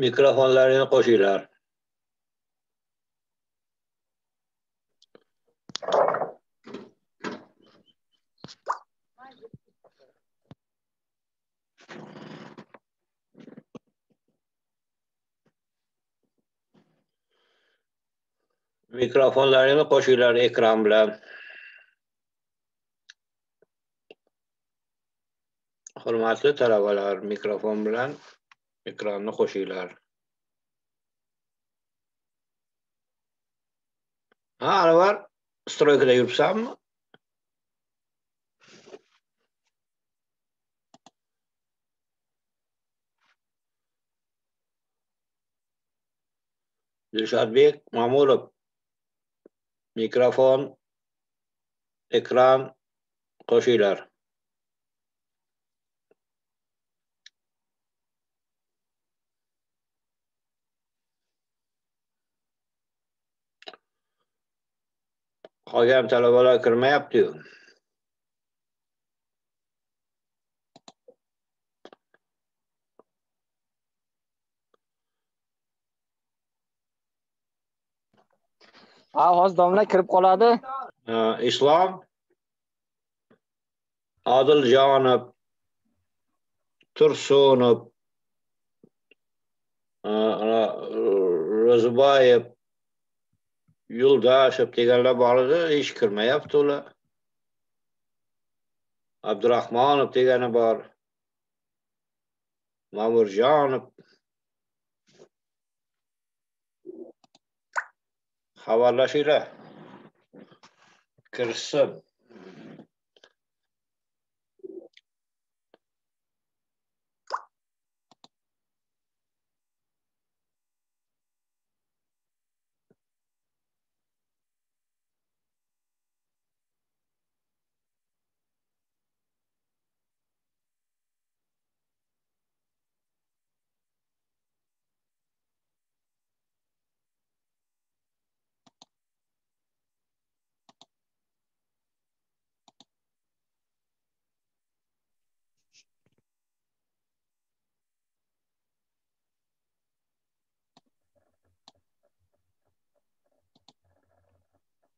Mikrofonlarini qo'shinglar. Mikrofonlarini qo'shinglar ekran bilan. Hurmatli talabalar, mikrofon bilan ekranni qo'shinglar. Ha, Anvar, stroykada yuribsanmi? Dilshodbek Mamurov mikrofon ekran qo'shinglar. Qolgan talabalar kirmayapti-yu. Ha, hozir domla kirib qoladi. Islom Odiljonov Tursunov Ro'ziboyev Yo'ldashev deganlar bor edi, hech kirmayapti ular. Abdurahmonov degani bor. Mamurjonov xabarlashinglar. Kirishsin.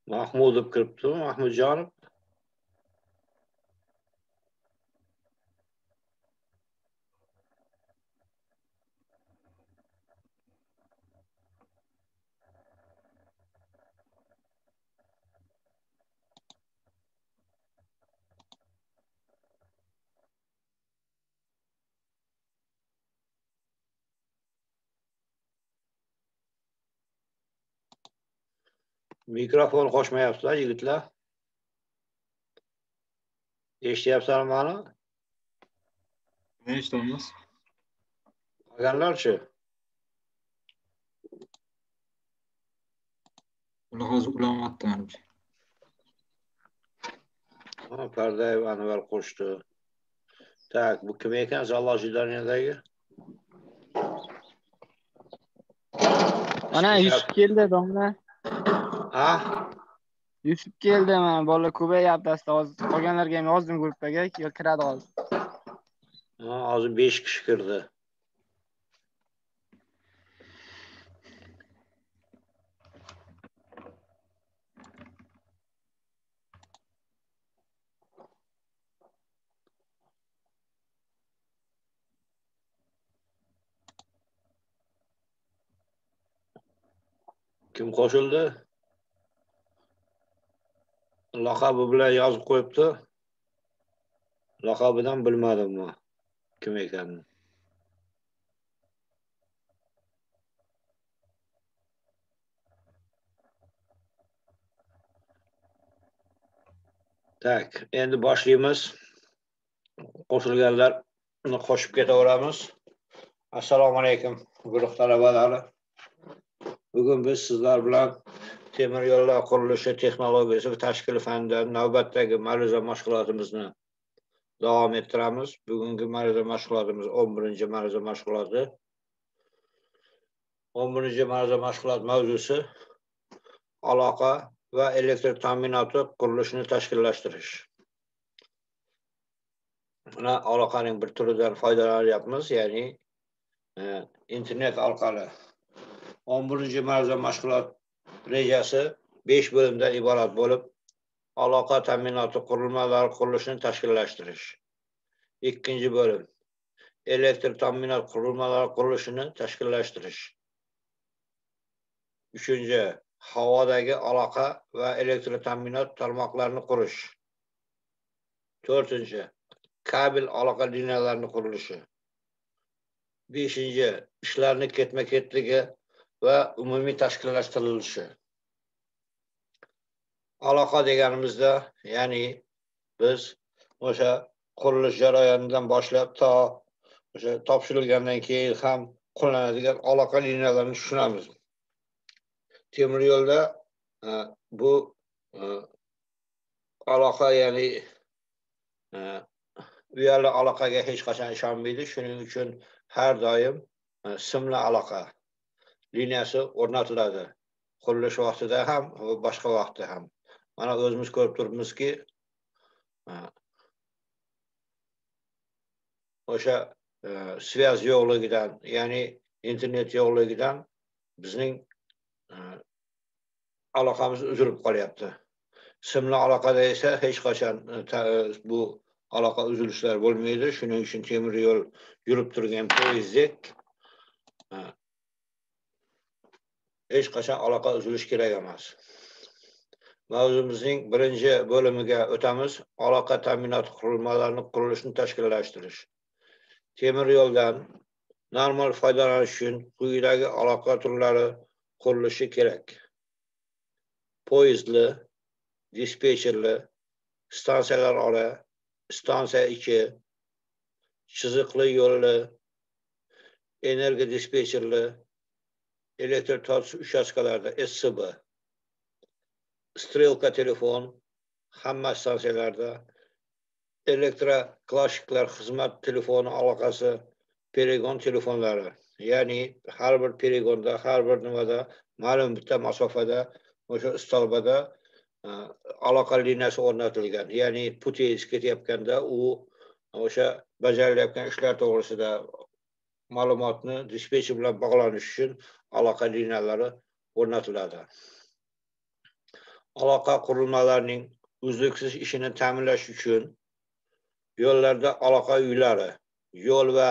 Mahmudov Kırptu, Mahmud Canım. Mikrofon qo'shmayapsizlar yigitlar. Eshityapsizlarmi mani? Eshitamiz. Qolganlarchi? Ular hozir ulamoqda manimcha. Ha, Pardayev Anvar qo'shdi. Так, bu kim ekan Zallo Jidaniyadagi? Mana Yusuf keldi domla. Ha? Yusuf keldi, mana bola ko'payyapti asta hozir. Qolganlarga ham yozdim gruppaga, kiradi hozir. Hozir 5 kishi kirdi. Kim qo'shildi? Laqabi bilan yozib qo'yibdi. Laqabidan bilmadim men kim ekanini. Tak, endi boshlaymiz. Qo'shilganlarni qo'shib ketaveramiz. Assalomu alaykum guruh talabalari. Bugun biz sizlar bilan temir yo'llar qurilishi texnologiyasi va tashkili fanidan navbatdagi ma'ruza mashg'ulotimizni davom ettiramiz. Bugungi ma'ruza mashg'ulotimiz 11 ma'ruza mashg'uloti. 11 ma'ruza mashg'ulot mavzusi aloqa va elektr ta'minoti qurilishini tashkillashtirish. Mana aloqaning bir turidan foydalanyapmiz, ya'ni e, internet orqali o'n birinchi ma'ruza mashg'ulot rejasi besh bo'limdan iborat bo'lib aloqa ta'minoti qurilmalari qurilishini tashkillashtirish. Ikkinchi bo'lim elektr ta'minot qurilmalari qurilishini tashkillashtirish. Uchinchi havodagi aloqa va elektr ta'minot tarmoqlarini qurish. To'rtinchi kabel aloqa liniyalarini qurilishi. Beshinchi ishlarni ketma ketligi va umumiy tashkillashtirilishi. Aloqa deganimizda ya'ni biz o'sha qurilish jarayonidan boshlab to o'sha topshirilgandan keyin ham qo'llanadigan aloqa liniyalarini tushunamiz. Temir yo'lda e, bu e, aloqa ya'ni e, uyali aloqaga hech qachon ishonmaydi. Shuning uchun har doim simli aloqa liniyasi o'rnatiladi. Qurilish vaqtida ham va boshqa vaqtda ham. Mana o'zimiz ko'rib turibmizki o'sha e, связь yo'qligidan ya'ni internet yo'qligidan bizning e, aloqamiz uzilib qolyapti. Simli aloqada esa hech qachon e, bu aloqa uzilishlar bo'lmaydi. Shuning uchun temir yo'l yurib turgan poyezddek hech qachon aloqa uzilishi kerak emas. Mavzumizning birinchi bo'limiga o'tamiz. Aloqa ta'minoti qurilmalarini qurilishini tashkillashtirish. Temir yo'ldan normal foydalanish uchun quyidagi aloqa turlari qurilishi kerak. Poyezdli dispetcherli stansiyalar ora stansiya ichi chiziqli yo'lli energiya dispetcherli elektr tortish uchastkalarida SSB, strelka telefon hamma stansiyalarda elektroklashiklar xizmat telefoni aloqasi perigon telefonlari ya'ni har bir perigonda har bir nimada ma'lum bitta masofada o'sha istolbada e, aloqa liniyasi o'rnatilgan. Ya'ni puteyz ketayotganda u o'sha bajarilayotgan ishlar to'g'risida ma'lumotni dispetcher bilan bog'lanish uchun aloqa liniyalari o'rnatiladi. Aloqa qurilmalarining uzluksiz ishini ta'minlash uchun yo'llarda aloqa uylari yo'l va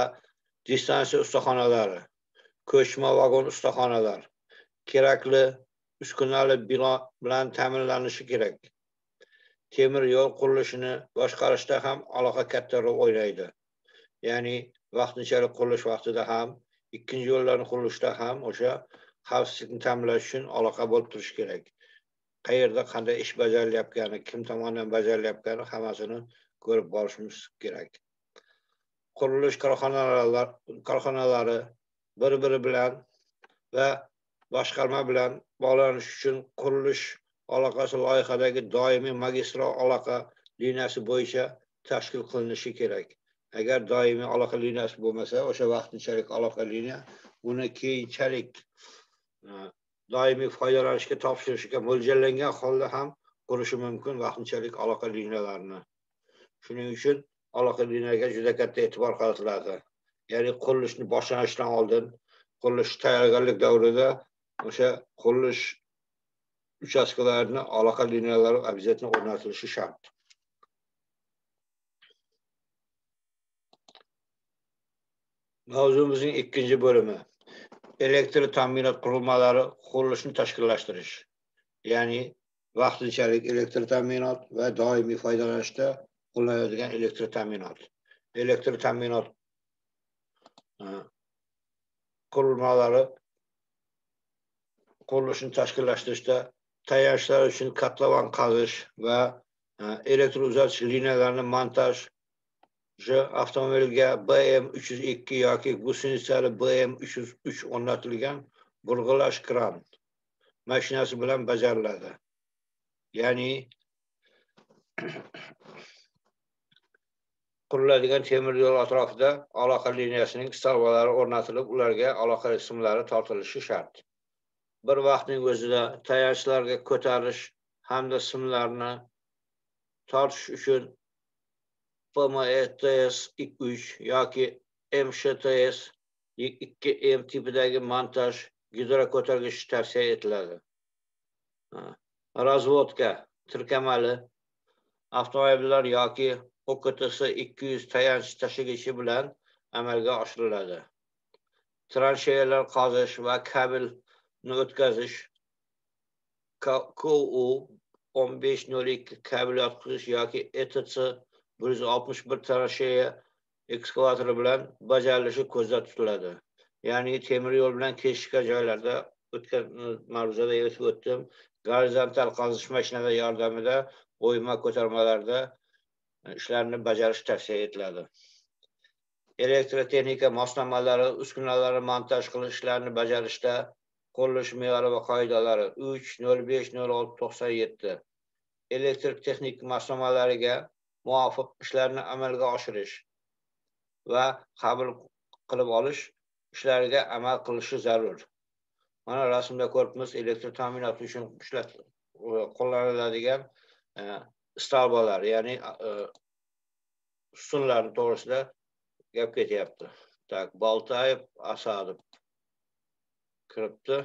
distansiya ustaxonalari ko'chma vagon ustaxonalar kerakli uskunali bino bilan ta'minlanishi kerak. Temir yo'l qurilishini boshqarishda ham aloqa katta rol o'ynaydi. Ya'ni vaqtinchalik qurilish vaqtida ham ikkinchi yo'llarni qurilishda ham o'sha xavfsizlikni ta'minlash uchun aloqa bo'lib turishi kerak. Qayerda qanday ish bajarilayotgani kim tomonidan bajarilayotgani hammasini ko'rib borishimiz kerak. Qurilish korxonalari bir biri bilan va boshqarma bilan bog'lanish uchun qurilish aloqasi loyihadagi doimiy magistral aloqa liniyasi bo'yicha tashkil qilinishi kerak. Agar doimiy aloqa liniyasi bo'lmasa o'sha vaqtinchalik aloqa liniya uni keyinchalik e, doimiy foydalanishga topshirishga mo'ljallangan holda ham qurishi mumkin vaqtinchalik aloqa liniyalarini shuning uchun aloqa liniyaga juda katta e'tibor qaratiladi. Ya'ni qurilishni boshlanishidan oldin qurilish tayyorgarlik davrida o'sha qurilish uchastkalarini aloqa liniyalari обязательно o'rnatilishi shart. Mavzumizning ikkinchi bo'limi. Elektr ta'minot qurilmalari qurilishini tashkillashtirish ya'ni vaqtinchalik elektr ta'minot va doimiy foydalanishda qo'llaniladigan elektr ta'minot. Elektr ta'minot e, qurilmalari qurilishini tashkillashtirishda tayanchlar uchun kotlovan qazish va e, elektr uzatish liniyalarini montaj avtomobilga bm uch yuz ikki yoki gussenitsali bm uch yuz uch o'rnatilgan burg'ilash kran mashinasi bilan bajariladi. Ya'ni quriladigan temir yo'l atrofida aloqa liniyasining stolbalari o'rnatilib ularga aloqa simlari tortilishi shart. Bir vaqtning o'zida tayanchlarga ko'tarish hamda simlarni tortish uchun pmets uch yoki mshts 2M tipidagi montaj gidroko'targich tavsiya etiladi. Razvodka tirkamali avtomobillar yoki OKTS 200 tayanch tashigichi bilan amalga oshiriladi. Transheyalar qazish va kabelni o'tkazish KU 1502 kabel yotqizish yoki ETC 161 transheya ekskavatori bilan bajarilishi ko'zda tutiladi ya'ni temir yo'l bilan kesishgan joylarda o'tgan mavzuda aytib o'tdim gorizontal qazish mashinalari yordamida o'yma ko'tarmalarda e, ishlarni bajarish tavsiya etiladi elektrotexnika moslamalari uskunalarni montaj qilish ishlarini bajarishda qo'llanish me'yori va qoidalari uch nol besh nol olti to'qson yetti elektr texnik moslamalariga muvofiq ishlarni amalga oshirish va qabul qilib olish ishlariga amal qilishi zarur. Mana rasmda ko'ribmiz elektr ta'minoti uchun e, qo'llaniladigan e, istalbalar ya'ni e, ustunlarni to'g'risida gap ketyapti. Так boltayev asadov kiribdi.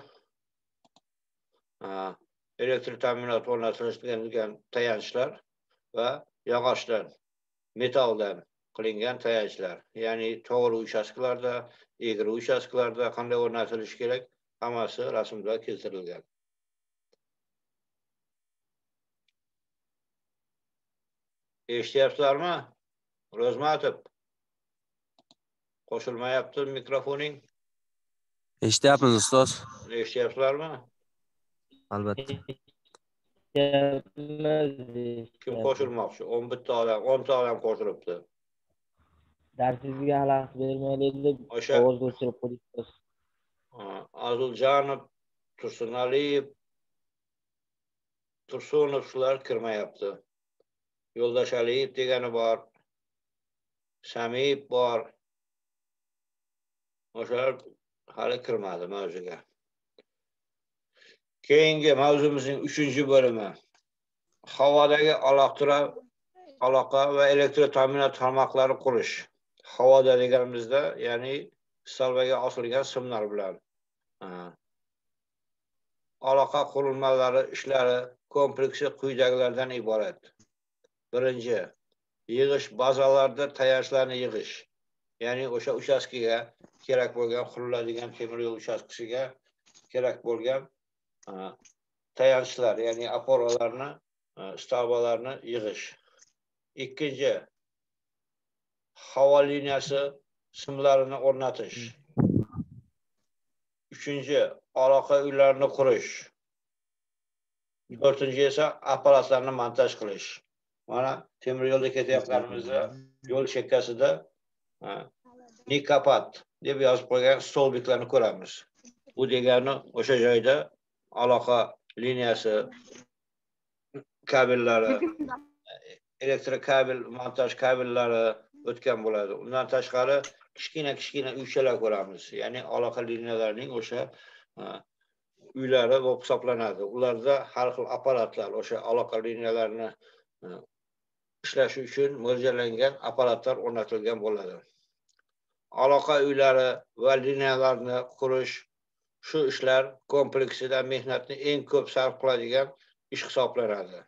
Elektr ta'minoti o'rnatilgan tayanchlar va yog'ochdan metalldan qilingan tayanchlar ya'ni to'g'ri uchastkalarda egri uchastkalarda qanday o'rnatilishi kerak? Hammasi rasmda keltirilgan. Eshityapsizlarmi? Ro'zmatov qo'shilmayapti mikrofoning. Eshityapmiz ustoz. Eshityapsizlarmi? Albatta kim qo'shilmoqchi o'n bitta odam o'nta odam qo'shilibdi darsingizga xalaqit bermaylik deb o'sha ovozga o'chirib qo'ydingiz azuljanov tursunaliyev tursunov shular kirmayapti yo'ldosh aliyev degani bor samiyev bor o'shalar hali kirmadi mavzuga keyingi mavzumizning uchinchi bo'limi. Havodagi aloqa aloqa va elektr ta'minot tarmoqlari qurish. Havoda deganimizda ya'ni salvaga osilgan simlar bilan. Aloqa qurilmalari ishlari kompleksi quyidagilardan iborat. Birinchi yig'ish bazalarida tayanchlarni yig'ish ya'ni o'sha uchastkaga kerak bo'lgan quriladigan temir yo'l uchastkasiga kerak bo'lgan Э, tayanchlar ya'ni oporalarni э, stalbalarni yig'ish. Ikkinchi havo liniyasi simlarini o'rnatish. Uchinchi aloqa uylarini qurish. To'rtinchi esa apparatlarni montaj qilish. Mana temir yo'lda ketayotganimizda yo'l chekkasida e, nikopat deb yozib qo'ygan stolbiklarni ko'ramiz. Bu degani o'sha joyda aloqa liniyasi kabellari elektr kabel montaj kabellari o'tgan bo'ladi. Undan tashqari kichkina kichkina uychalar ko'ramiz. Ya'ni aloqa liniyalarining o'sha e, uylari bo'lib hisoblanadi. Ularda har xil apparatlar o'sha aloqa liniyalarini e, ishlashi uchun mo'ljallangan apparatlar o'rnatilgan bo'ladi. Aloqa uylari va liniyalarni qurish shu ishlar kompleksida mehnatni eng ko'p sarf qiladigan ish hisoblanadi.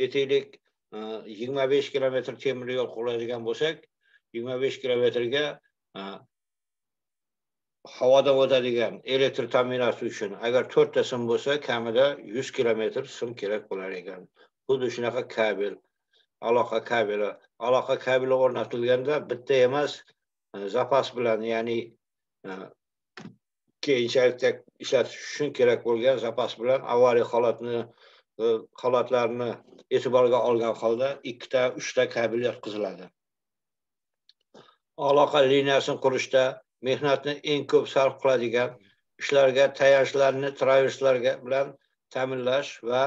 Aytaylik e, yigirma besh kilometr temir yo'l quradigan bo'lsak yigirma besh kilometrga e, havodan o'tadigan elektr ta'minoti uchun agar to'rtta sim bo'lsa kamida yuz kilometr sim kerak bo'lar ekan. Xuddi shunaqa kabel aloqa kabeli aloqa kabeli o'rnatilganda bitta emas e, zapas bilan ya'ni keyinchalik ishlatish uchun kerak bo'lgan zapas bilan avariya holatni e, holatlarni e'tiborga olgan holda ikkita uchta kabel yotqiziladi. Aloqa liniyasini qurishda mehnatni eng ko'p sarf qiladigan ishlarga tayanchlarni traverslarga bilan ta'minlash va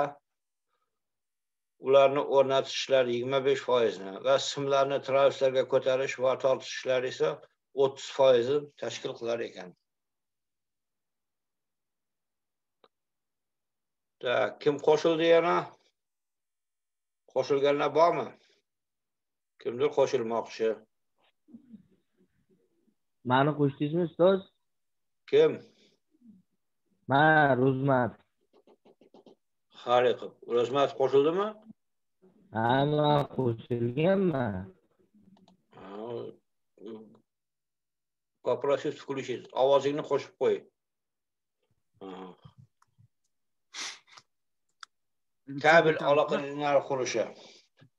ularni o'rnatish ishlari yigirma besh foizni va simlarni traverslarga ko'tarish va tortish ishlari esa o'ttiz foizni tashkil qilar ekan. Kim qo'shildi yana? Qo'shilganlar bormi? Kimdir qo'shilmoqchi? mani qo'shdingizmi ustoz kim man ro'zmat xaliqov ro'zmatov qo'shildimi ha man qo'shilganman попросить включить. Ovozingni qo'shib qo'y kabel aloqa liniyalari qurishi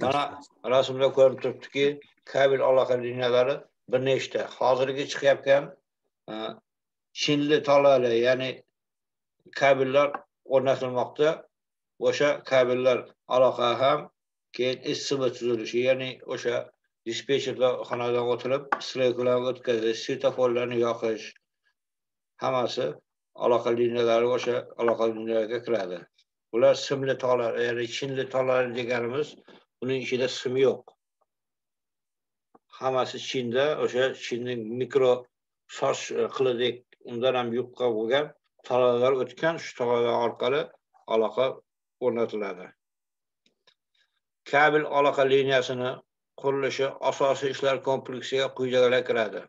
mana rasmda ko'rinib turibdiki kabel aloqa liniyalari bir nechta hozirgi chiqayotgan chinli tolali ya'ni kabellar o'rnatilmoqda o'sha kabellar aloqa ham keyin sb tuzilishi ya'ni o'sha dispetcherlar xonadan o'tirib strelkalarni o'tkazish svetoforlarni yoqish hammasi aloqa liniyalari o'sha aloqa liniyalariga kiradi bular simli tog'lar ya'ni chinli tog'lar deganimiz uning ichida sim yo'q. Hammasi chinda o'sha chinning mikro soch e, qilidek undan ham yupqa bo'lgan tog'lar o'tgan shu tog'lar orqali aloqa o'rnatiladi. Kabel aloqa liniyasini qurilishi asosiy ishlar kompleksiga quyidagilar kiradi.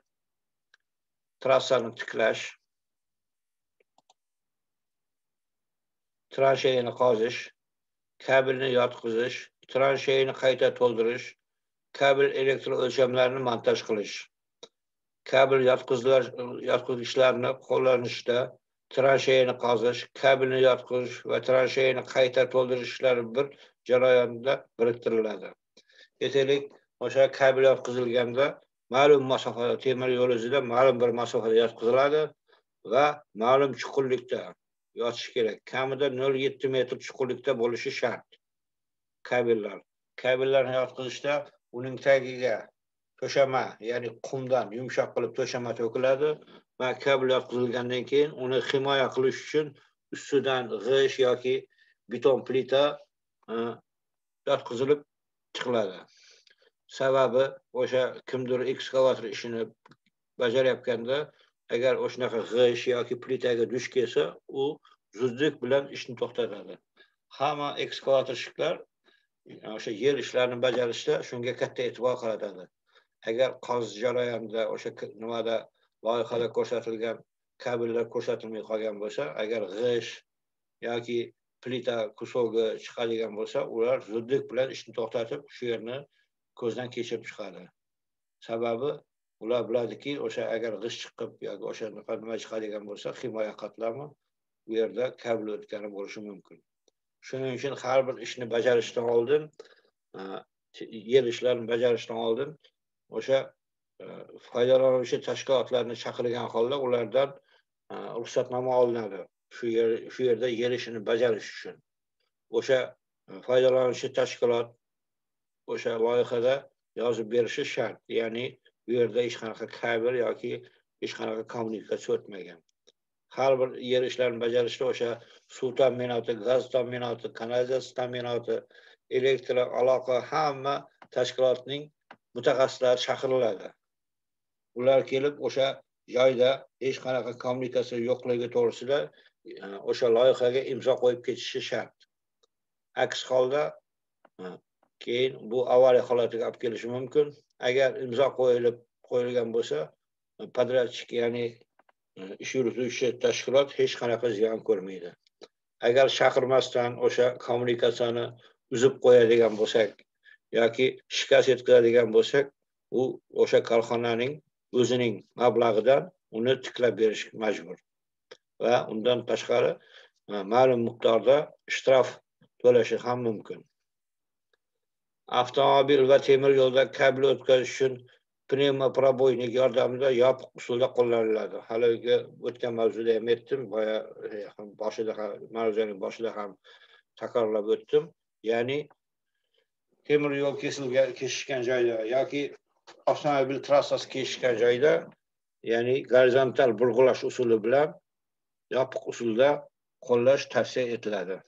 Trassani tiklash transheyani qozish kabelni yotqizish transheyani qayta to'ldirish kabel elektr o'lchamlarini montaj qilish kabel yotqizgichlarni qo'llanishda transheyani qozish kabelni yotqizish va transheyani qayta to'ldirish ishlari bir jarayonda biriktiriladi aytaylik o'sha kabel yotqizilganda ma'lum masofada temir yo'l uzida ma'lum bir masofada yotqiziladi va ma'lum chuqurlikda yotishi kerak. Kamida nol yetti metr chuqurlikda bo'lishi shart. Kabellar. Kabellarni yotqizishda uning tagiga to'shama ya'ni qumdan yumshoq qilib to'shama to'kiladi va kabel yotqizilgandan keyin uni himoya qilish uchun ustidan g'isht yoki beton plita e, yotqizilib chiqiladi sababi o'sha kimdir ekskavator ishini bajarayotganda agar o'shanaqa g'isht yoki plitaga duch kelsa u zudlik bilan ishni to'xtatadi. Hamma ekskavatorщикlar o'sha yer ishlarini bajarishda shunga katta e'tibor qaratadi. Agar qozish jarayonida o'sha nimada loyihada ko'rsatilgan kabellar ko'rsatilmay qolgan bo'lsa agar g'isht yoki plita kusogi chiqadigan bo'lsa ular zudlik bilan ishni to'xtatib shu yerni ko'zdan kechirib chiqadi. Sababi ular biladiki o'sha agar g'isht chiqib yoki o'sha nima chiqadigan bo'lsa himoya qatlami u yerda kabel o'tgani bo'lishi mumkin. Shuning uchun har bir ishni bajarishdan oldin e, yer ishlarini bajarishdan oldin o'sha e, foydalanuvchi tashkilotlarni chaqirgan holda ulardan e, ruxsatnoma olinadi. Shu yer shu yerda yer ishini bajarish uchun. O'sha foydalanuvchi tashkilot o'sha loyihada yozib berishi shart. Ya'ni bu yerda hech qanaqa kabel yoki hech qanaqa kommunikatsiya o'tmagan. Har bir yer ishlarini bajarishda o'sha suv ta'minoti gaz ta'minoti kanalizatsiya ta'minoti elektr aloqa hamma tashkilotning mutaxassislar chaqiriladi. Ular kelib o'sha joyda hech qanaqa kommunikatsiya yo'qligi to'g'risida e, o'sha loyihaga imzo qo'yib ketishi shart. Aks holda e, keyin bu avariya holatiga olib kelishi mumkin. Agar imzo qo'yilib qo'yilgan bo'lsa подрядчик ya'ni e, ish yurituvchi tashkilot hech qanaqa ziyon ko'rmaydi. Agar chaqirmasdan o'sha kommunikatsiyani uzib qo'yadigan bo'lsak yoki shikast yetkazadigan bo'lsak u o'sha korxonaning o'zining mablag'idan uni tiklab berish majbur. Va undan tashqari e, ma'lum miqdorda shtraf to'lashi ham mumkin. Avtomobil va temir yo'lda kabel o'tkazish uchun pnevmoproboynik yordamida yopiq usulda qo'llaniladi. Haligi o'tgan mavzuda ham aytdim boya e, boshida ham mavzuning boshida ham takrorlab o'tdim. Ya'ni temir yo'l kesilgan kesishgan joyda yoki avtomobil trassasi kesishgan joyda ya'ni gorizontal burg'ulash usuli bilan yopiq usulda qo'llash tavsiya etiladi.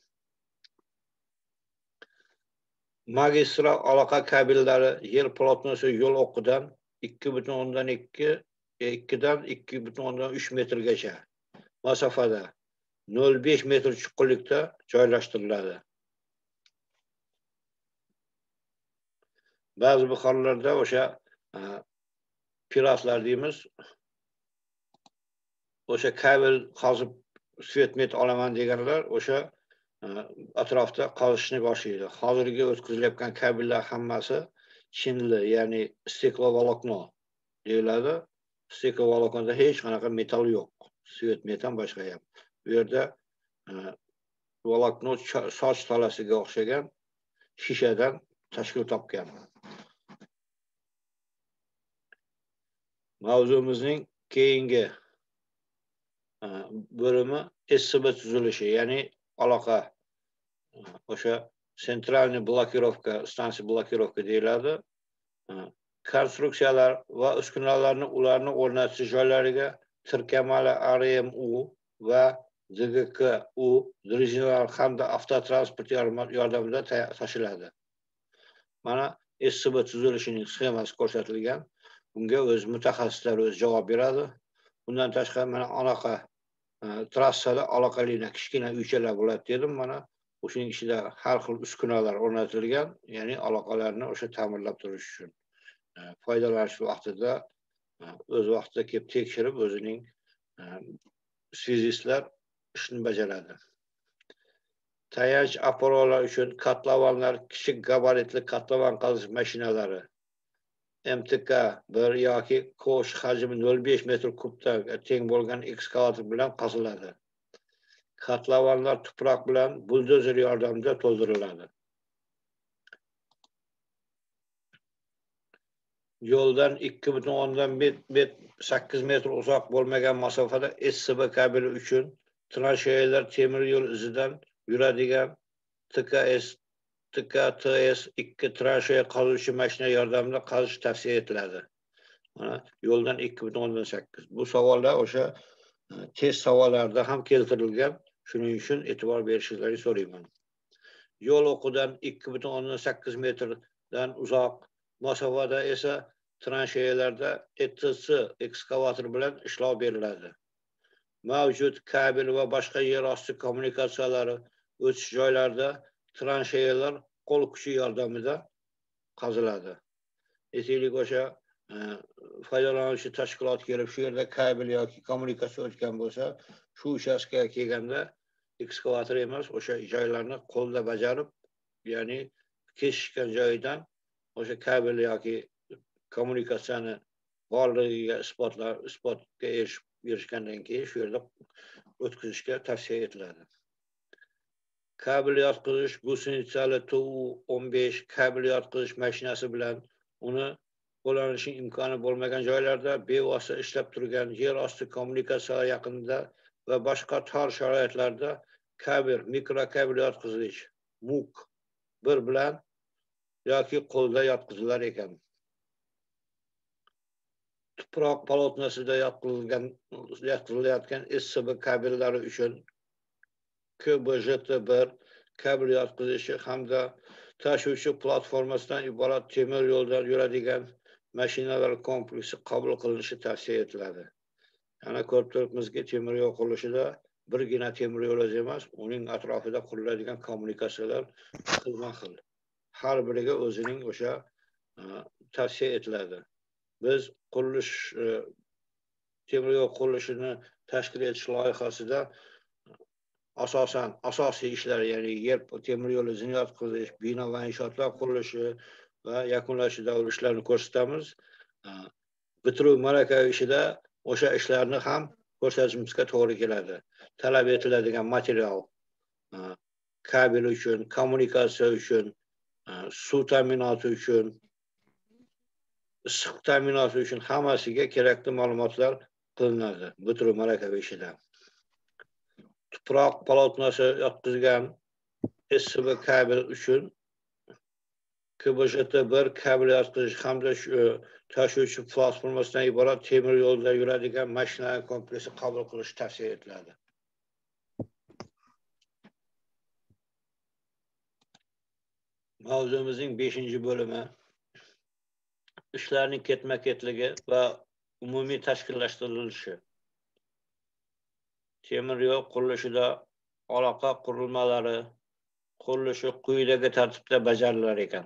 Magistral aloqa kabellari yer polotnosi yo'l o'qidan ikki butun o'ndan ikki e, ikkidan ikki butun o'ndan uch metrgacha masofada nol besh metr chuqurlikda joylashtiriladi. Ba'zi bir hollarda o'sha e, piroslar deymiz o'sha kabel qazib svet met olaman deganlar o'sha e, atrofda qolishni boshlaydi hozirgi o'tkazilayotgan kabellar hammasi chinli ya'ni steklovolokno deyiladi steklovoloknoda hech qanaqa metal yo'q svet metan boshqa ham bu yerda e, volokno soch tolasiga o'xshagan shishadan tashkil topgan mavzumizning keyingi e, bo'limi sb tuzilishi ya'ni aloqa. O'sha sentralniy blokirovka stansiya blokirovka deyiladi. Konstruksiyalar va uskunalarni ularni o'rnatish joylariga tirkamali rmu va dgku drezinalar hamda avtotransport yordamida tashiladi. Mana SSB tuzilishining sxemasi ko'rsatilgan. Bunga o'z mutaxassislar o'zi javob beradi. Bundan tashqari mana anaqa trassada aloqa kichkina uychalar bo'ladi dedim. Mana o'shaning ichida har xil uskunalar o'rnatilgan ya'ni aloqalarni o'sha ta'mirlab turish uchun e, foydalanish vaqtida e, o'z vaqtida kelib tekshirib o'zining e, svizistlar ishni bajaradi. Tayanch apparatlar uchun kotlovanlar kichik gabaritli kotlovan qazish mashinalari. Mtk bir yoki ko'sh hajmi nol besh metr kubga teng bo'lgan ekskavator bilan qaziladi kotlovanlar tuproq bilan buldozer yordamida to'ldiriladi. Yo'ldan ikki butun o'ndan sakkiz metr uzoq bo'lmagan masofada SSB kabeli uchun transheyalar temir yo'l izidan yuradigan TKS TKTS ikki transheya qazuvchi mashina yordamida qazish tavsiya etiladi. Mana yo'ldan ikki butun o'ndan sakkiz. Bu savollar o'sha e, test savollarida ham keltirilgan. Shuning uchun e'tibor berishingizni so'rayman. Yo'l o'qidan ikki butun o'ndan sakkiz metrdan uzoq masofada esa transheyalarda ETS ekskavator bilan ishlov beriladi. Mavjud kabel va boshqa yer osti kommunikatsiyalari o'tish joylarida transheyalar qo'l kuchi yordamida qaziladi. Aytaylik o'sha e, foydalanuvchi tashkilot kelib shu yerda kabel yoki kommunikatsiya o'tgan bo'lsa shu uchastkaga kelganda ekskavator emas o'sha joylarni qo'lda bajarib ya'ni kesishgan joyidan o'sha kabel yoki kommunikatsiyani borligiga isbotlar isbotga erishib erishgandan keyin shu yerda o'tkazishga tavsiya etiladi. Kabel yotqizish gusinitsali tu o'n besh kabel yotqizish mashinasi bilan uni qo'llanishning imkoni bo'lmagan joylarda bevosita ishlab turgan yer osti kommunikatsiyalar yaqinida va boshqa tor sharoitlarda kabel mikrokabel yotqizgich muk bir bilan yoki qo'lda yotqizilar ekan. Tuproq polotnasida yotqizilgan yotqizilayotgan SSB kabellari uchun KBJT bir kabel yotqizishi hamda tashuvchi platformasidan iborat temir yo'ldan yuradigan mashinalar kompleksi qabul qilinishi tavsiya etiladi. Yana ko'rib turibmizki temir yo'l qurilishida birgina temir yo'l o'zi emas uning atrofida quriladigan kommunikatsiyalar xilma xil har biriga o'zining o'sha e, tavsiya etiladi. Biz qurilish e, temir yo'l qurilishini tashkil etish loyihasida asosan asosiy ishlar ya'ni yer temir yo'li izini yotqizish bino va inshootlar qurilishi va yakunlash davr ishlarini ko'rsatamiz bitiruv malaka ishida o'sha ishlarni ham ko'rsatishimizga to'g'ri keladi talab etiladigan material e, kabel uchun kommunikatsiya uchun e, suv ta'minoti uchun issiq ta'minoti uchun hammasiga kerakli ma'lumotlar qilinadi bitiruv malaka ishida tuproq polotnosi yotqizgan SSB kabel uchun KBJT bir kabel yotqizish hamda shu e, tashuvchi platformasidan iborat temir yo'lda yuradigan mashina kompleksi qabul qilish tavsiya etiladi. Mavzumizning beshinchi bo'limi ishlarning ketma ketligi va umumiy tashkillashtirilishi. Temir yo'l qurilishida aloqa qurilmalari qurilishi quyidagi tartibda bajarilar ekan.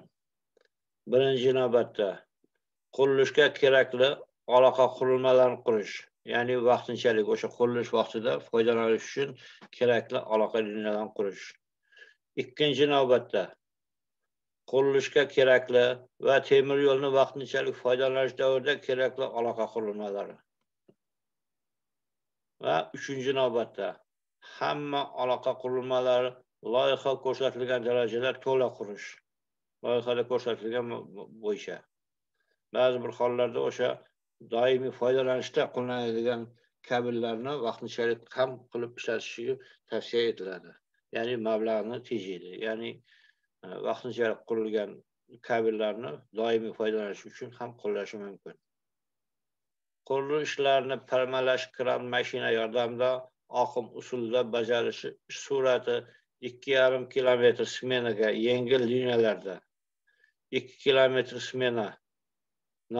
Birinchi navbatda qurilishga kerakli aloqa qurilmalarini qurish ya'ni vaqtinchalik o'sha qurilish vaqtida foydalanish uchun kerakli aloqa liniyalarini qurish. Ikkinchi navbatda qurilishga kerakli va temir yo'lni vaqtinchalik foydalanish davrida kerakli aloqa qurilmalari. Va uchinchi navbatda hamma aloqa qurilmalari loyiha ko'rsatilgan darajada to'la qurish loyihada ko'rsatilgan bo'yicha. Ba'zi bir hollarda o'sha doimiy foydalanishda qo'llaniladigan kabellarni vaqtinchalik ham qilib ishlatishi tavsiya etiladi. Ya'ni mablag'ni tejaydi. Ya'ni e, vaqtinchalik qurilgan kabellarni doimiy foydalanish uchun ham qo'llashi mumkin. Qurilish ishlarini parmalash kran mashina yordamida oqim usulida bajarishi surati ikki yarim kilometr smenaga yengil liniyalarda ikki kilometr smena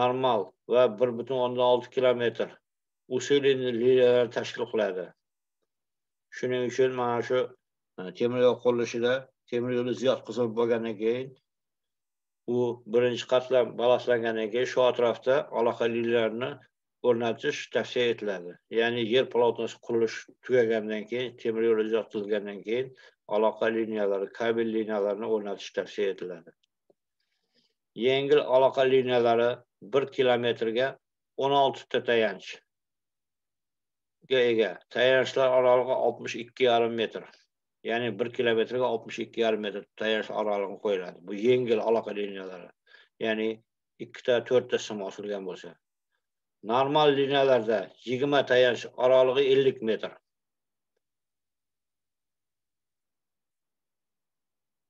normal va bir butun o'ndan olti kilometr usulli liniyalar tashkil qiladi. Shuning uchun mana shu e, temir yo'l qurilishida temir yo'li ziyod qizil bo'lgandan keyin u birinchi qatlam balastlangandan keyin shu atrofda aloqa liniyalarini o'rnatish tavsiya etiladi. Ya'ni yer polotnosi qurilishi tugagandan keyin temir yo'l uzatilgandan keyin aloqa liniyalari kabel liniyalarini o'rnatish tavsiya etiladi. Yengil aloqa liniyalari bir kilometrga o'n oltita tayanchga ega. Tayanchlar oralig'i oltmish ikki yarim metr. Ya'ni bir kilometrga oltmish ikki yarim metr tayanch oralig'i qo'yiladi. Bu yengil aloqa liniyalari. Ya'ni ikkita to'rtta sim osilgan bo'lsa. Normal liniyalarda yigirma tayanch oralig'i ellik metr.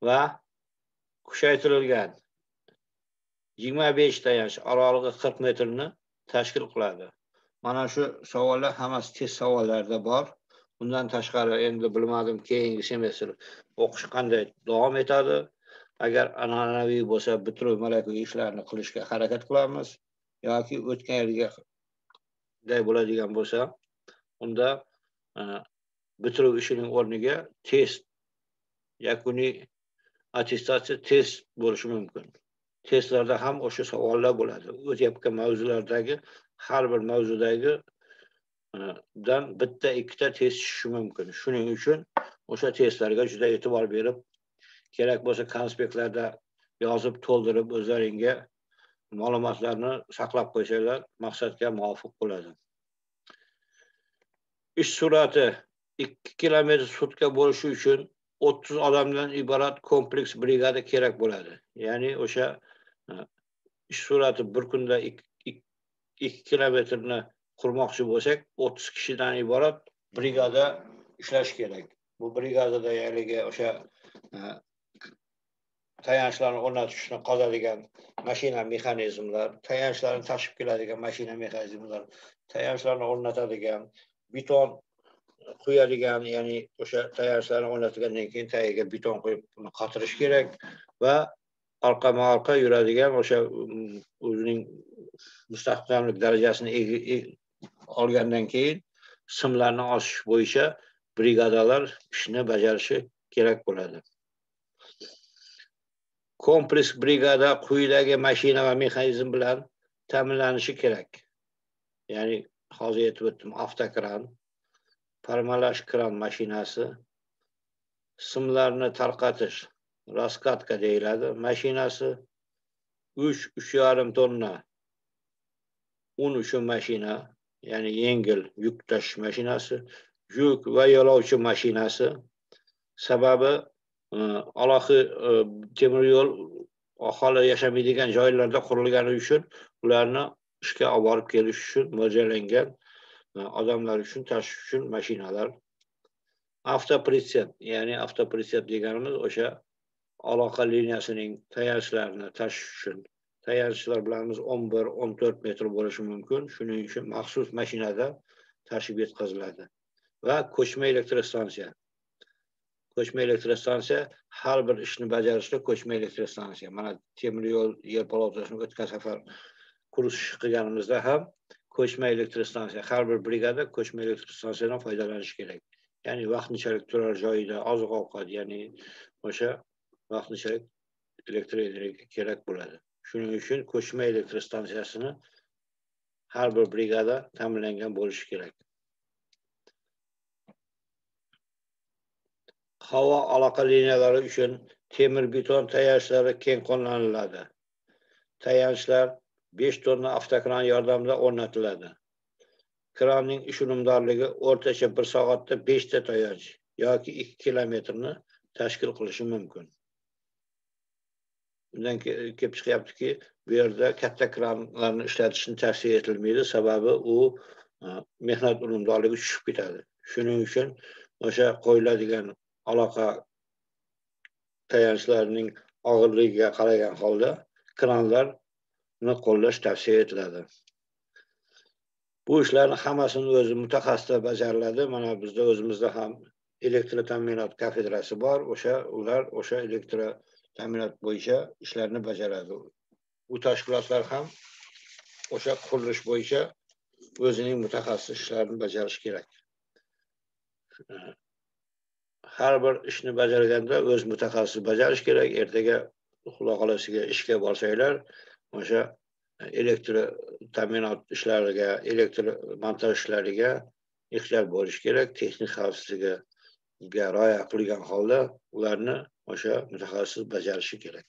Va kuchaytirilgan yigirma besh tayanch oralig'i qirq metrni tashkil qiladi. Mana shu savollar hammasi test savollarida bor. Undan tashqari endi bilmadim keyingi semestr o'qish qanday davom etadi. Agar an'anaviy bo'lsa bitiruv malakaviy ishlarini qilishga harakat qilamiz. Yoki o'tgan yilgiday bo'ladigan bo'lsa unda e, bitiruv ishining o'rniga test yakuniy attestatsiya test bo'lishi mumkin. Testlarda ham o'sha savollar bo'ladi. O'tayotgan mavzulardagi har bir mavzudagi e, dan bitta ikkita test tushishi mumkin. Shuning uchun o'sha testlarga juda e'tibor berib kerak bo'lsa konspektlarda yozib to'ldirib o'zlaringga ma'lumotlarni saqlab qo'ysanglar maqsadga muvofiq bo'ladi. Ish surati ikki kilometr sutka bo'lishi uchun o'ttiz odamdan iborat kompleks brigada kerak bo'ladi. Ya'ni o'sha e, ish surati bir kunda ikki kilometrni qurmoqchi bo'lsak o'ttiz kishidan iborat brigada ishlash kerak. Bu brigadada haligi o'sha e, tayanchlarni o'rnatishni qoladigan mashina mexanizmlar tayanchlarni tashib keladigan mashina mexanizmlar tayanchlarni o'rnatadigan beton quyadigan ya'ni o'sha tayanchlarni o'rnatgandan keyin tagiga beton quyib qotirish kerak va orqama orqa yuradigan o'sha o'zining mustahkamlik darajasini olgandan keyin simlarni osish bo'yicha brigadalar ishni bajarishi kerak bo'ladi. Kompleks brigada quyidagi mashina va mexanizm bilan ta'minlanishi kerak. Ya'ni hozir aytib o'tdim avtokran parmalash kran mashinasi simlarni tarqatish raskatka deyiladi mashinasi uch uch yarim tonna un uchun mashina ya'ni yengil yuk tashish mashinasi yuk va yo'lovchi mashinasi. Sababi alohida temir yo'l aholi yashamaydigan joylarda qurilgani uchun ularni ishga olib borib kelish uchun mo'ljallangan odamlar uchun tashish uchun mashinalar avtopritsep ya'ni avtopritsep deganimiz o'sha aloqa liniyasining tayanchlarini tashish uchun tayanchlar bilamiz o'n bir o'n to'rt metr bo'lishi mumkin shuning uchun maxsus mashinada tashib yetkaziladi va ko'chma elektrostansiya ko'chma elektrostansiya har bir ishni bajarishda ko'chma elektrostansiya. Mana temir yo'l yer polotosini o'tgan safar kurs qilganimizda ham ko'chma elektrostansiya har bir brigada ko'chma elektrostansiyadan foydalanishi kerak. Ya'ni vaqtinchalik turar joyida oziq ovqat ya'ni o'sha vaqtinchalik elektr energiya kerak bo'ladi. Shuning uchun ko'chma elektr stansiyasini har bir brigada ta'minlangan bo'lishi kerak. Havo aloqa liniyalari uchun temir beton tayanchlari keng qo'llaniladi. Tayanchlar besh tonna avtokran yordamida o'rnatiladi. Kranning ish unumdorligi o'rtacha bir soatda beshta tayanch yoki ikki kilometrni tashkil qilishi mumkin. Bundan kelib chiqyaptiki bu yerda katta kranlarni ishlatishni tavsiya etilmaydi. Sababi u e, mehnat unumdorligi tushib ketadi. Shuning uchun o'sha qo'yiladigan aloqa tayanchlarining og'irligiga qaragan holda kranlarni qo'llash tavsiya etiladi. Bu ishlarni hammasini o'zi mutaxassislar bajariladi. Mana bizda o'zimizda ham elektr ta'minot kafedrasi bor. O'sha ular o'sha elektr ta'minot bo'yicha ishlarni bajaradi. U tashkilotlar ham o'sha qurilish bo'yicha o'zining mutaxassis ishlarini bajarishi kerak. Har bir ishni bajarganda o'z mutaxassis bajarish kerak. Ertaga xudo xohlasiga ishga borsanglar o'sha elektr ta'minot ishlariga elektr montaj ishlariga ehtiyot bo'lish kerak. Texnik xavfsizligiga rioya qilgan holda ularni o'sha mutaxassis bajarishi kerak.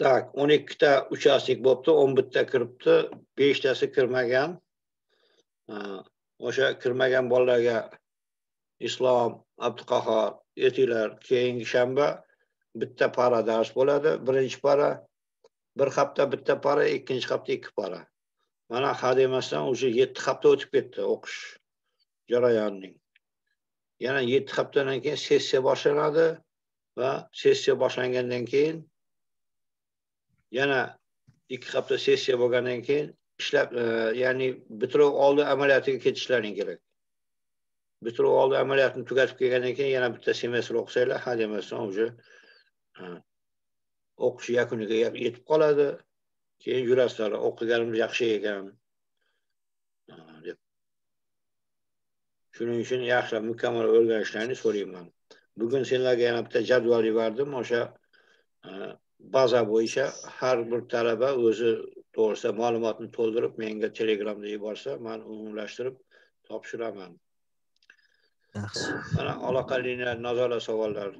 Так o'n ikkita uchastnik bo'libdi o'n bitta kiribdi beshtasi kirmagan. O'sha kirmagan bolalarga islom abduqahor etinglar keyingi shanba bitta para dars bo'ladi. Birinchi para bir hafta bitta para ikkinchi hafta ikki para. Mana hademasdan уже yetti hafta o'tib ketdi o'qish jarayonining. Yana yetti haftadan keyin sessiya boshlanadi va sessiya boshlangandan keyin yana ikki hafta sessiya bo'lgandan keyin ishlab e, ya'ni bitiruv oldi amaliyotiga ketishlaring kerak. Bitirib oldi amaliyotni tugatib kelgandan keyin yana bitta semestr o'qisanglar hademasdan уже o'qish yakuniga yetib qoladi keyin yurasizlar o'qiganimiz yaxshi ekan deb shuning uchun yaxshilab mukammal o'rganishlarini so'rayman bugun senlarga yana bitta jadval yubordim o'sha baza bo'yicha har bir talaba o'zi to'g'risida ma'lumotni to'ldirib menga telegramda yuborsa man umumlashtirib topshiraman yaxshi. Mana aloqa liniyalari nazorat savollar.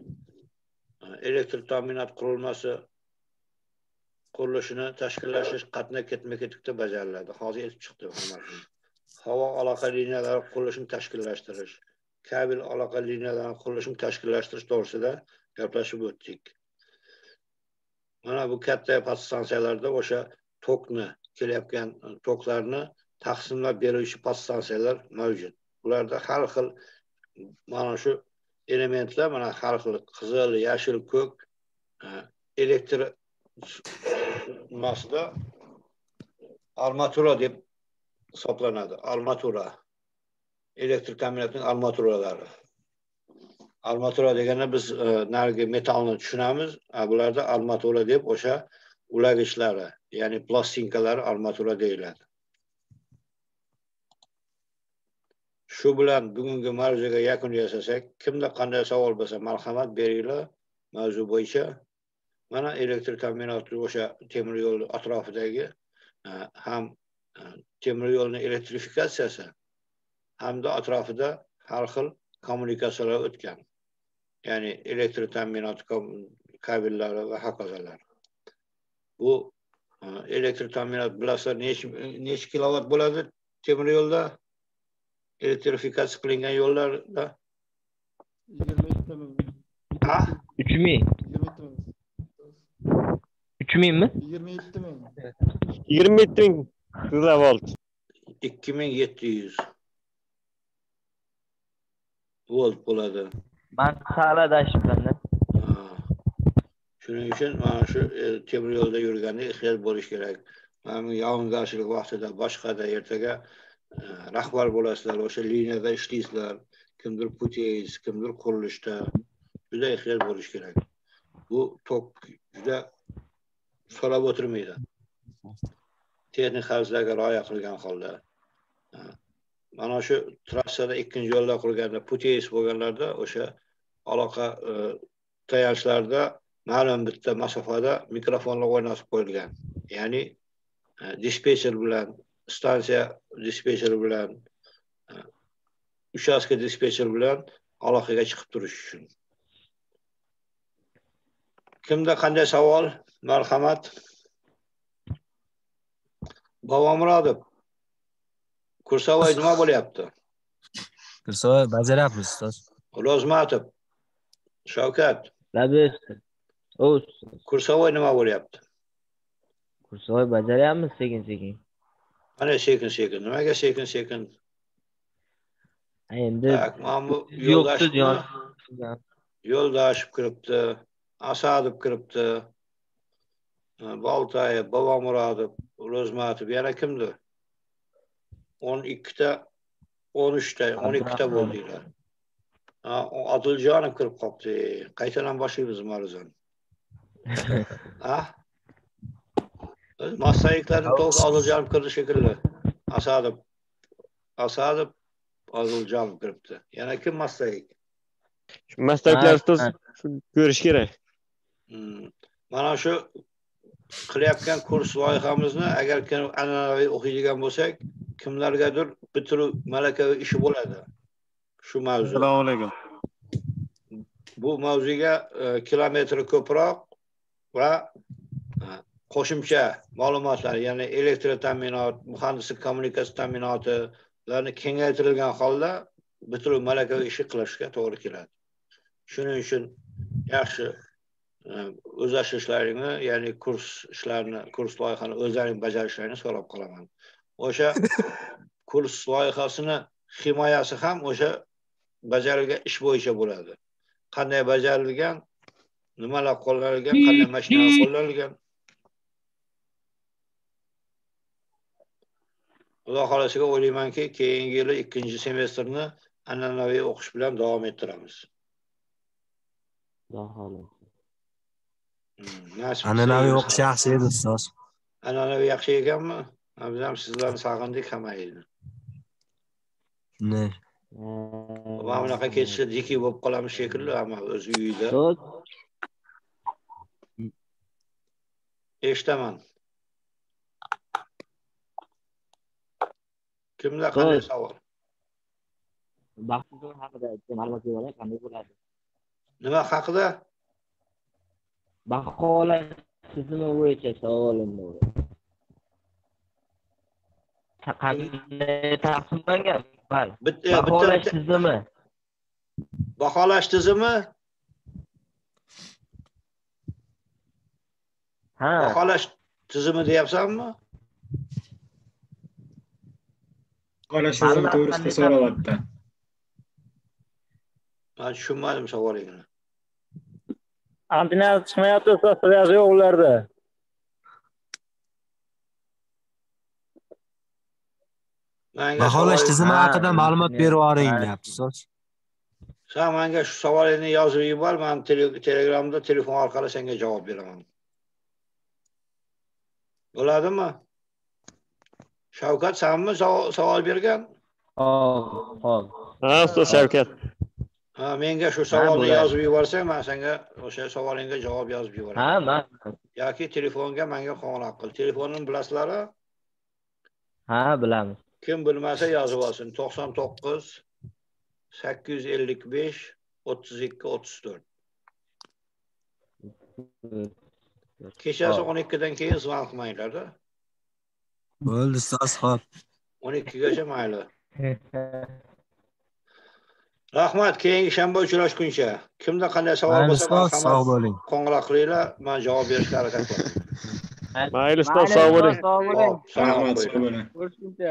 Elektr ta'minot qurilmasi qurilishini tashkillashtirish qatnay ketma ketlikda bajariladi. Hozir aytib chiqdi havo aloqa liniyalari qurilishini tashkillashtirish kabel aloqa liniyalari qurilishini tashkillashtirish to'g'risida gaplashib o'tdik. Mana bu katta podstansiyalarda o'sha tokni kelayotgan toklarni taqsimlab beruvchi podstansiyalar mavjud. Ularda har xil mana shu elementlar mana har xil qizil yashil ko'k e, elektr nimasida armatura deb hisoblanadi. Armatura. Elektr ta'minotining armaturalari. Armatura deganda biz e, narigi metallni tushunamiz a, bularda armatura deb o'sha ulagichlari ya'ni plastinkalari armatura deyiladi. Shu bilan bugungi mavzuga yakun yasasak kimda qanday savol bo'lsa marhamat beringlar. Mavzu bo'yicha mana elektr ta'minoti o'sha temir yo'l atrofidagi e, ham e, temir yo'lni elektrifikatsiyasi hamda atrofida har xil kommunikatsiyalar o'tgan. Ya'ni elektr ta'minoti kabellari va hokazolar. Bu e, elektr ta'minot bilasizlar nechi nechi kilovat bo'ladi temir yo'lda? Elektrifikatsiya qilingan yo'llarda yigirma uch ming? Uch mingmi? Yigirma yetti ming. Yigirma yetti ming kilovolt ikki ming yetti yuz. Volt bo'ladi. Man hali adashibmanda shuning uchun mana shu e, temir yo'lda yurganda ehtiyot bo'lish kerak. Mana bu yog'ingarchilik vaqtida boshqada ertaga rahbar bo'lasizlar o'sha liniyada ishlaysizlar kimdir puteyz kimdir qurilishda juda ehtiyot bo'lish kerak. Bu tok juda so'rab o'tirmaydi. Texnik xavfsizlarga rioya qilgan holda. Mana shu trassada ikkinchi yo'lda qurganda puteyz bo'lganlarda o'sha aloqa e, tayanchlarda ma'lum bitta masofada mikrofonlar o'rnatib qo'yilgan. Ya'ni e, dispetcher bilan stansiya dispetcheri bilan e, uchastka dispetcher bilan aloqaga chiqib turish uchun. Kimda qanday savol? Marhamat. Bobomurodov kursovой nima bo'lyapti? Kursoy bajaryapmiz ustoz. ro'zmatov shavkat. Kursovой nima bo'lyapti? Kursoy bajaryapmiz sekin sekin. Mana sekin sekin nimaga sekin sekin Endi mana bu yon. yo'ldashib kiribdi asadov kiribdi boltayev bobomurodov ro'zmatov yana kimdir o'n ikkita o'n uchta o'n ikkita bo'ldinglar odiljonov kirib qolibdi qaytadan boshlaymiz ma'ruzani ha massayiklarni to'g'ri odiljonov kirdi shekilli asadov asadov odiljonov kiribdi yana kim ustoz Ha, shu ko'rish kerak. Hmm. mana shu qilayotgan kurs loyihamizni agar kim an'anaviy o'qiydigan bo'lsak kimlargadir bitiruv malakaviy ishi bo'ladi shu mavzu assalomu alaykum bu mavzuga e, kilometri ko'proq va qo'shimcha ma'lumotlar ya'ni elektr ta'minot muhandislik kommunikatsiya ta'minotilarni kengaytirilgan holda bitiruv malakaviy ishi qilishga to'g'ri keladi. Shuning uchun yaxshi e, o'zlashtrishlaringni ya'ni kurs ishlarini kurs loyihani o'zlaring bajarishlaringni so'rab qolaman. O'sha kurs loyihasini himoyasi ham o'sha bajarilgan ish bo'yicha bo'ladi. Qanday bajarilgan nimalar qo'llanilgan qanday mashinalar qo'llanilgan xudo xohlasiga o'ylaymanki keyingi yili ikkinchi semestrni an'anaviy o'qish bilan davom ettiramiz. Xudo xohlasa. Hmm, An'anaviy o'qish yaxshi edi ustoz. an'anaviy yaxshi ekanmi? Biz ham sizlarni sog'indik hammayni Shunday. mana bunaqa ketishda dikий bo'lib qolamiz shekilli hamma o'z uyida. Eshitaman kimda qanday savol Baxtsizlik haqida ma'lumot beray, qanday bo'ladi? nima haqida Baholash tizimi bo'yicha savolim bor. Qanday taqsimlangan? Baholash tizimi. baholash tizimi Ha, baholash tizimi deyapsanmi Tizimi to'g'risida so'ralyapti. man tushunmadim savolingni Antina chiqmayapti связи yo'q ularda. Baholash tizimi Ha, haqida ma'lumot berib yuboring, deyapti ustoz. sen manga shu savolingni yozib yubor man tele- telegramda telefon orqali senga javob beraman bo'ladimi shavkat sanmi savol bergan. Hop. Ha, ustoz Shavkat. ha menga shu savolni yozib yuborsang man senga o'sha savolingga javob yozib yuboraman. Ha, man. yoki telefonga menga qo'ng'iroq qil. Telefonimni bilasizlar Ha, bilamiz. kim bilmasa yozib olsin. To'qson to'qqiz sakkiz yuz ellik besh o'ttiz ikki o'ttiz to'rt. Kechasi o'n ikkidan keyin zvon qilmanglarda Bo'ldi ustoz, xo'p. o'n ikkigacha mayli rahmat keyingi shanba uchrashguncha kimda qanday savol bo'lsa sog' bo'ling. qo'ng'iroq qilinglar man javob berishga harakat qilaman Mayli ustoz, sog' bo'ling. Sog' bo'ling. Salomat sog' bo'ling. Ko'rishguncha.